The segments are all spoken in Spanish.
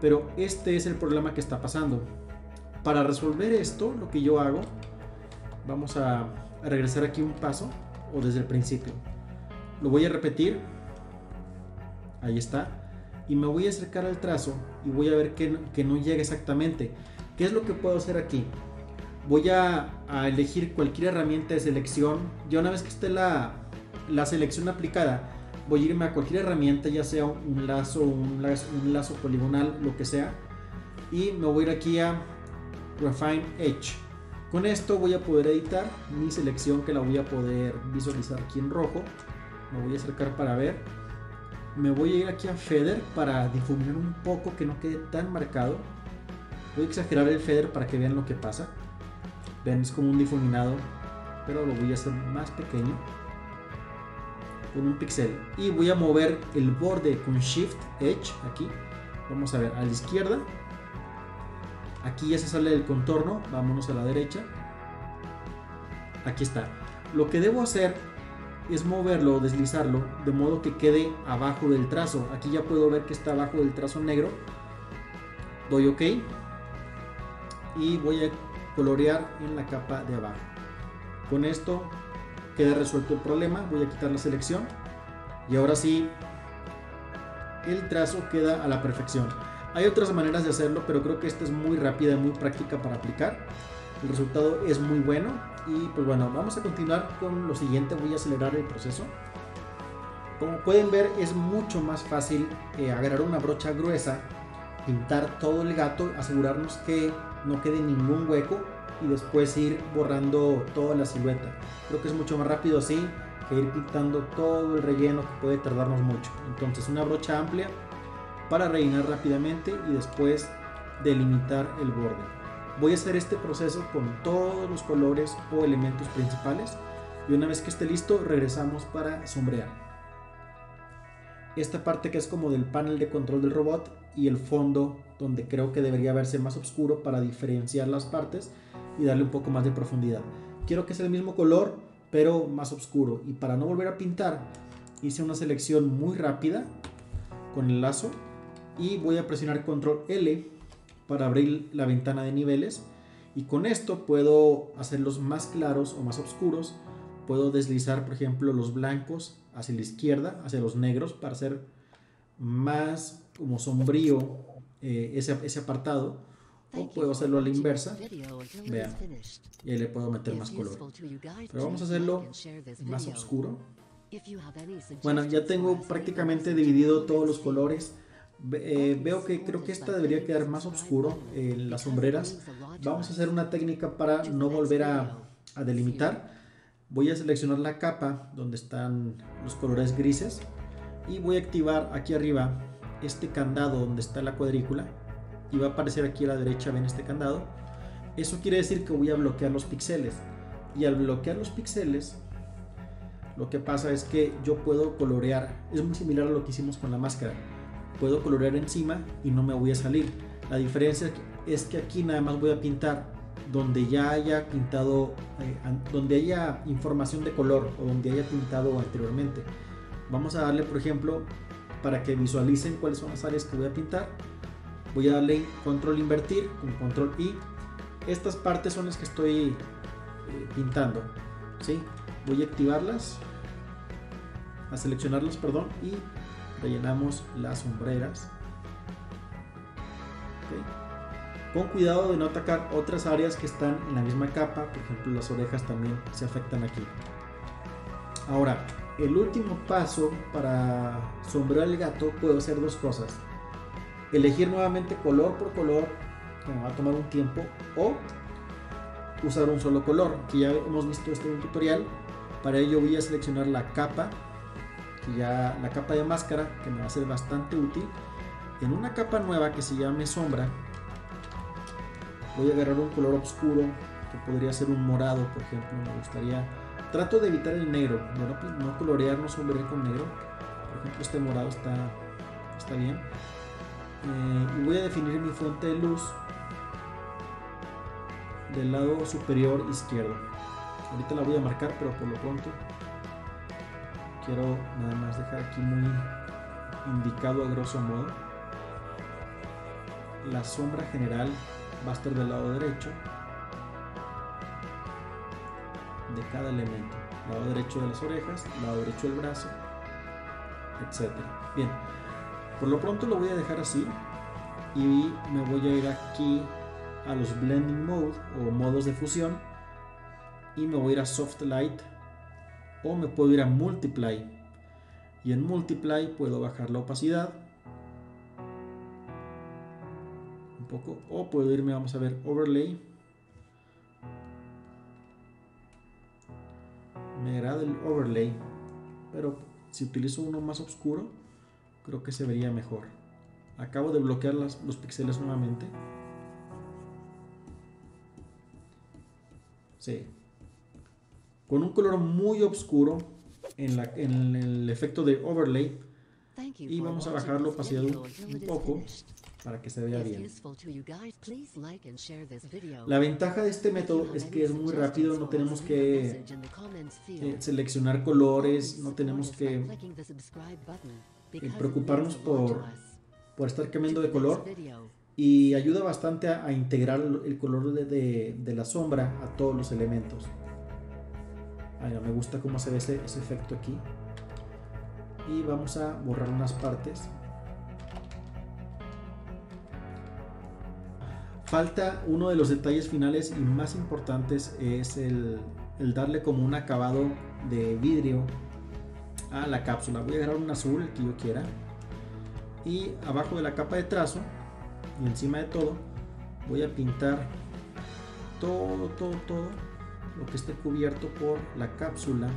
Pero este es el problema que está pasando. Para resolver esto, lo que yo hago, vamos a, regresar aquí un paso o desde el principio. Lo voy a repetir. Ahí está. Y me voy a acercar al trazo y voy a ver que, no llega exactamente. ¿Qué es lo que puedo hacer aquí? Voy a, elegir cualquier herramienta de selección. Ya una vez que esté la selección aplicada, voy a irme a cualquier herramienta, ya sea un lazo, un lazo, poligonal, lo que sea. Y me voy a ir aquí a Refine Edge. Con esto voy a poder editar mi selección que la voy a poder visualizar aquí en rojo. Me voy a acercar para ver. Me voy a ir aquí a Feather para difuminar un poco que no quede tan marcado. Voy a exagerar el Feather para que vean lo que pasa. Ven, es como un difuminado, pero lo voy a hacer más pequeño con un pixel. Y voy a mover el borde con Shift Edge aquí. Vamos a ver a la izquierda. Aquí ya se sale del contorno. Vámonos a la derecha. Aquí está. Lo que debo hacer es moverlo, deslizarlo, de modo que quede abajo del trazo. Aquí ya puedo ver que está abajo del trazo negro. Doy OK. Y voy a colorear en la capa de abajo. Con esto queda resuelto el problema. Voy a quitar la selección. Y ahora sí, el trazo queda a la perfección. Hay otras maneras de hacerlo, pero creo que esta es muy rápida y muy práctica para aplicar. El resultado es muy bueno. Y pues bueno, vamos a continuar con lo siguiente. Voy a acelerar el proceso. Como pueden ver, es mucho más fácil eh, agarrar una brocha gruesa, pintar todo el gato, asegurarnos que no quede ningún hueco y después ir borrando toda la silueta. Creo que es mucho más rápido así que ir pintando todo el relleno que puede tardarnos mucho. Entonces una brocha amplia para rellenar rápidamente y después delimitar el borde. Voy a hacer este proceso con todos los colores o elementos principales y una vez que esté listo regresamos para sombrear. Esta parte que es como del panel de control del robot y el fondo donde creo que debería verse más oscuro para diferenciar las partes y darle un poco más de profundidad. Quiero que sea el mismo color pero más oscuro. Y para no volver a pintar hice una selección muy rápida con el lazo y voy a presionar control L para abrir la ventana de niveles. Y con esto puedo hacerlos más claros o más oscuros. Puedo deslizar por ejemplo los blancos hacia la izquierda hacia los negros para hacer más como sombrío eh, ese, ese apartado o puedo hacerlo a la inversa. Vean y ahí le puedo meter más color. Pero vamos a hacerlo más oscuro. Bueno ya tengo prácticamente dividido todos los colores. Eh, veo que creo que esta debería quedar más oscuro en las sombreras. Vamos a hacer una técnica para no volver a, a delimitar. Voy a seleccionar la capa donde están los colores grises y voy a activar aquí arriba este candado donde está la cuadrícula y va a aparecer aquí a la derecha, ven este candado. Eso quiere decir que voy a bloquear los píxeles. Y al bloquear los píxeles, lo que pasa es que yo puedo colorear. Es muy similar a lo que hicimos con la máscara. Puedo colorear encima y no me voy a salir. La diferencia es que aquí nada más voy a pintar donde ya haya pintado, eh, donde haya información de color o donde haya pintado anteriormente. Vamos a darle, por ejemplo, para que visualicen cuáles son las áreas que voy a pintar voy a darle control invertir con control I. Estas partes son las que estoy eh, pintando ¿sí? voy a activarlas a seleccionarlas perdón y rellenamos las sombreras con cuidado de no atacar otras áreas que están en la misma capa por ejemplo las orejas también se afectan aquí. Ahora el último paso para sombrear el gato puedo hacer dos cosas elegir nuevamente color por color, que me va a tomar un tiempo, o usar un solo color, que ya hemos visto esto en un tutorial. Para ello voy a seleccionar la capa, que ya la capa de máscara, que me va a ser bastante útil. En una capa nueva que se llame sombra, voy a agarrar un color oscuro, que podría ser un morado, por ejemplo, me gustaría. Trato de evitar el negro, no, no colorear, no sombrear con negro. Por ejemplo, este morado está, está bien eh, y voy a definir mi fuente de luz del lado superior izquierdo ahorita la voy a marcar pero por lo pronto quiero nada más dejar aquí muy indicado a grosso modo la sombra general va a estar del lado derecho de cada elemento. Lado derecho de las orejas, lado derecho del brazo, etc. Bien, por lo pronto lo voy a dejar así y me voy a ir aquí a los blending mode o modos de fusión y me voy a ir a soft light o me puedo ir a multiply. Y en multiply puedo bajar la opacidad un poco o puedo irme vamos a ver overlay. Me agrada el overlay pero si utilizo uno más oscuro creo que se vería mejor. Acabo de bloquear los píxeles nuevamente. Sí. Con un color muy oscuro en, la, en el efecto de overlay. Y vamos a bajar la opacidad un poco para que se vea bien. La ventaja de este método es que es muy rápido, no tenemos que eh, seleccionar colores, no tenemos que preocuparnos por, por estar cambiando de color y ayuda bastante a, integrar el color de, de la sombra a todos los elementos me gusta cómo se ve ese, efecto aquí. Y vamos a borrar unas partes. Falta uno de los detalles finales y más importantes es el, darle como un acabado de vidrio a la cápsula. Voy a agarrar un azul, el que yo quiera. Y abajo de la capa de trazo y encima de todo voy a pintar todo, todo, todo lo que esté cubierto por la cápsula.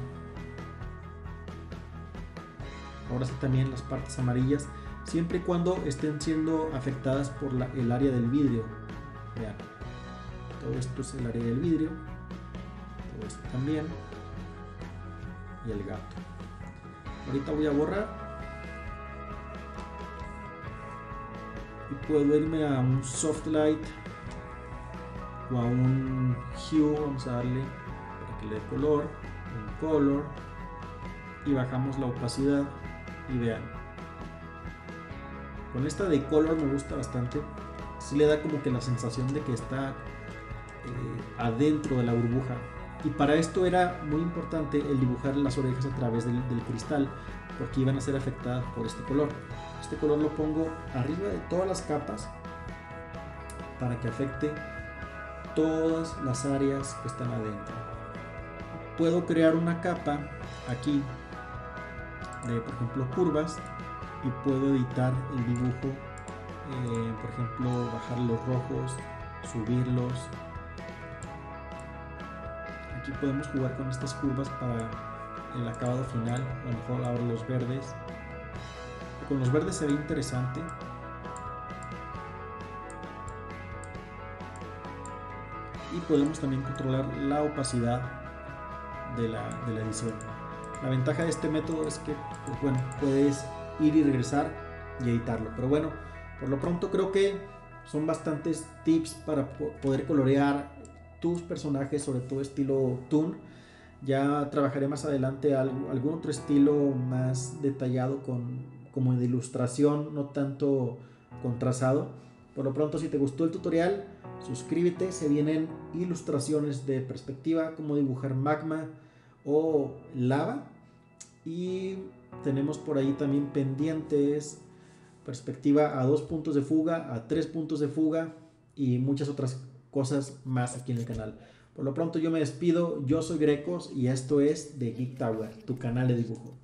Ahora sí también las partes amarillas, siempre y cuando estén siendo afectadas por el área del vidrio. Vean, todo esto es el área del vidrio, todo esto también, y el gato. Ahorita voy a borrar. Y puedo irme a un soft light o a un hue, vamos a darle para que le dé color, un color y bajamos la opacidad y vean. Con esta de color me gusta bastante, si le da como que la sensación de que está eh, adentro de la burbuja. Y para esto era muy importante el dibujar las orejas a través del, cristal, porque iban a ser afectadas por este color. Este color lo pongo arriba de todas las capas para que afecte todas las áreas que están adentro. Puedo crear una capa aquí de, por ejemplo, curvas y puedo editar el dibujo. Eh, por ejemplo, bajar los rojos, subirlos. Podemos jugar con estas curvas para el acabado final. A lo mejor ahora los verdes. Con los verdes se ve interesante y podemos también controlar la opacidad de la, edición. La ventaja de este método es que pues bueno, puedes ir y regresar y editarlo. Pero bueno, por lo pronto creo que son bastantes tips para poder colorear tus personajes, sobre todo estilo Toon. Ya trabajaré más adelante algún otro estilo más detallado con como de ilustración, no tanto con trazado. Por lo pronto, si te gustó el tutorial, suscríbete, se vienen ilustraciones de perspectiva, como dibujar magma o lava. Y tenemos por ahí también pendientes perspectiva a dos puntos de fuga, a tres puntos de fuga y muchas otras cosas más aquí en el canal. Por lo pronto yo me despido, yo soy Grecos y esto es The Geek Tower, tu canal de dibujo.